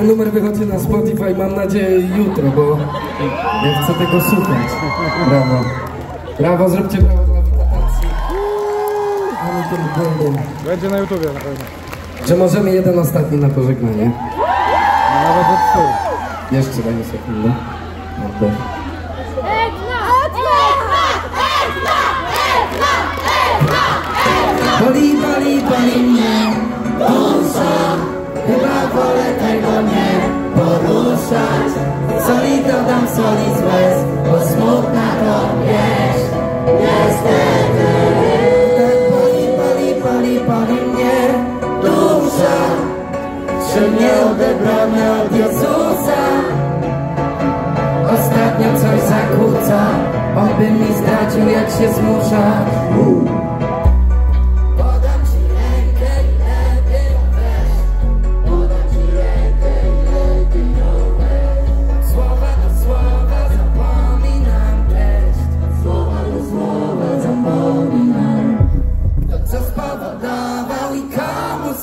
Ten numer wychodzi na Spotify, mam nadzieję jutro, bo ja chcę tego słuchać. Brawo. Brawo, zróbcie brawo dla Witatacji. Ale ten błędem. Będzie na YouTubie na pewno. Że możemy jeden ostatni na pożegnanie. No, Nawet ze trzy. Jeszcze daj mi sekundę. Oddech. Boli, boli, boli mnie Chyba wolę tego nie poruszać. Soli dodam soli z łez Bo smutna to wieś Niestety. Tak boli, boli, boli, boli mnie dusza Czy mnie odebrane od Jezusa? Ostatnio coś zakłóca. On by mi zdradził jak się zmusza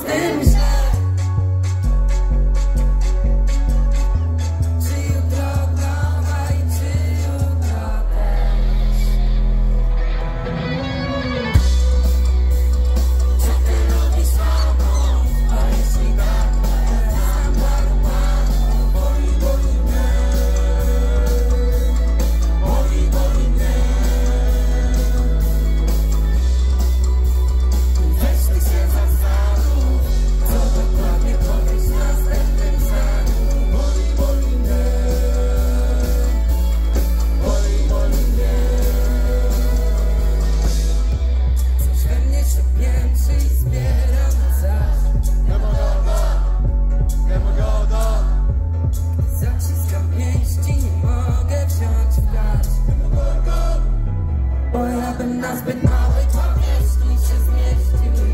things. Bo ja bym na zbyt małej powierzchni się zmieścił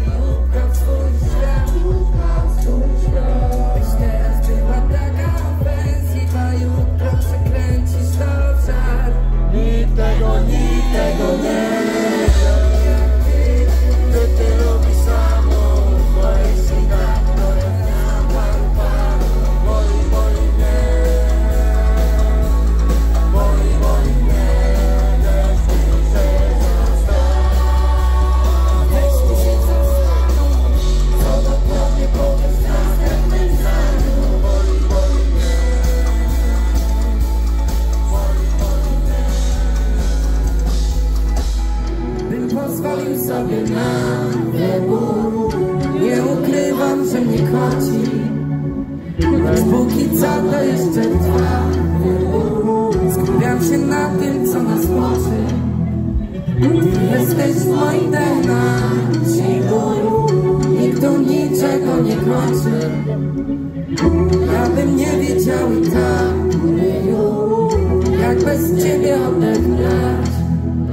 pozwolił sobie na wybór Nie ukrywam, że mnie koci. Lecz póki co to jeszcze trwa. Skupiam się na tym, co nas łączy jesteś w moim DNA Siłą Nikt tu niczego nie kończy. Ja bym nie wiedział i tak Jak bez ciebie odegrać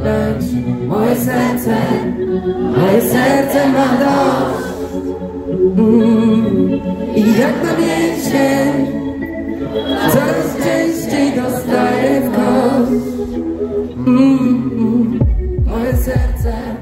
Lecz moje serce, moje serce ma dość mm. I jak na więzień Coraz częściej dostaję w kość mm, mm. Moje serce.